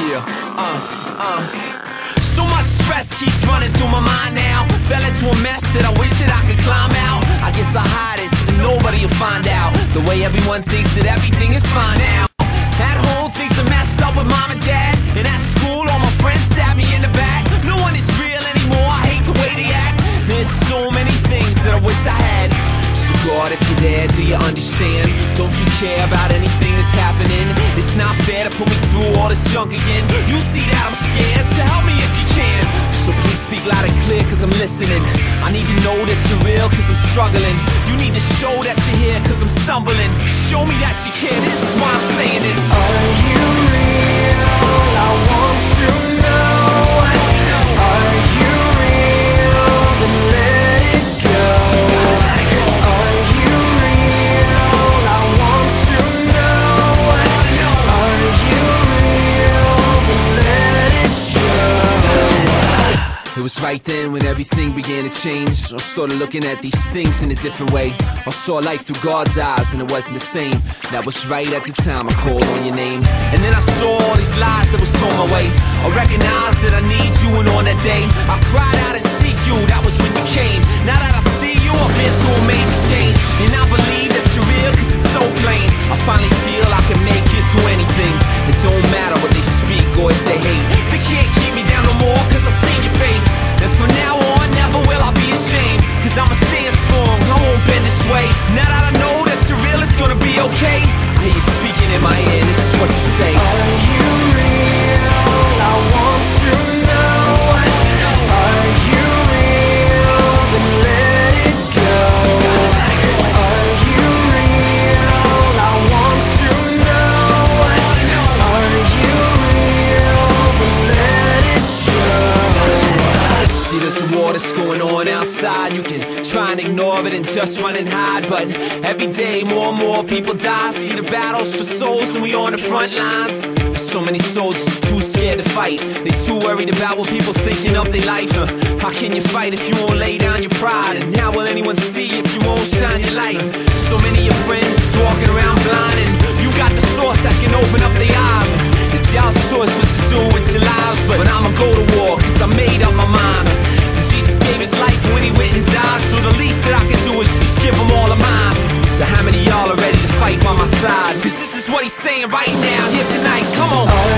Yeah, uh, uh. So much stress keeps running through my mind now. Fell into a mess that I wish that I could climb out. I guess I hide it so nobody will find out. The way everyone thinks that everything is fine If you're there, do you understand? Don't you care about anything that's happening? It's not fair to put me through all this junk again. You see that I'm scared, so help me if you can. So please speak loud and clear, cause I'm listening. I need to know that you're real, cause I'm struggling. You need to show that you're here, cause I'm stumbling. Show me that you care, this It was right then when everything began to change. I started looking at these things in a different way. I saw life through God's eyes and it wasn't the same. That was right at the time I called on your name. And then I saw all these lies that was thrown my way. I recognized that I need you and on that day I cried out and seek you, that was when you came. Now that I see you, I've been there's a war that's going on outside. You can try and ignore it and just run and hide. But every day, more and more people die. See the battles for souls, and we on the front lines. So many soldiers too scared to fight. They too worried about what people thinking of their life. Uh, how can you fight if you won't lay down your pride? And how will anyone see if you won't shine your light? So many of your friends is walking around blind, and you got the source that can open up their eyes. It's y'all's choice what to do with your lives, but I'ma go to war, cause I made up my mind. already to fight by my side. Cause this is what he's saying right now, here tonight, come on.